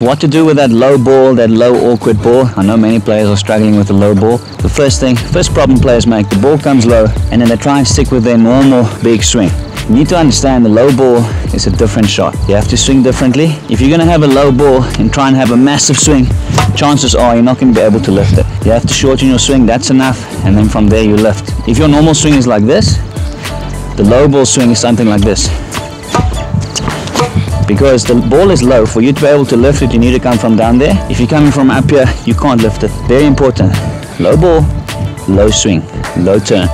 What to do with that low ball, that low awkward ball? I know many players are struggling with the low ball. The first thing, first problem players make, the ball comes low and then they try and stick with their normal big swing. You need to understand the low ball is a different shot. You have to swing differently. If you're going to have a low ball and try and have a massive swing, chances are you're not going to be able to lift it. You have to shorten your swing, that's enough, and then from there you lift. If your normal swing is like this, the low ball swing is something like this because the ball is low. For you to be able to lift it, you need to come from down there. If you're coming from up here, you can't lift it. Very important. Low ball, low swing, low turn.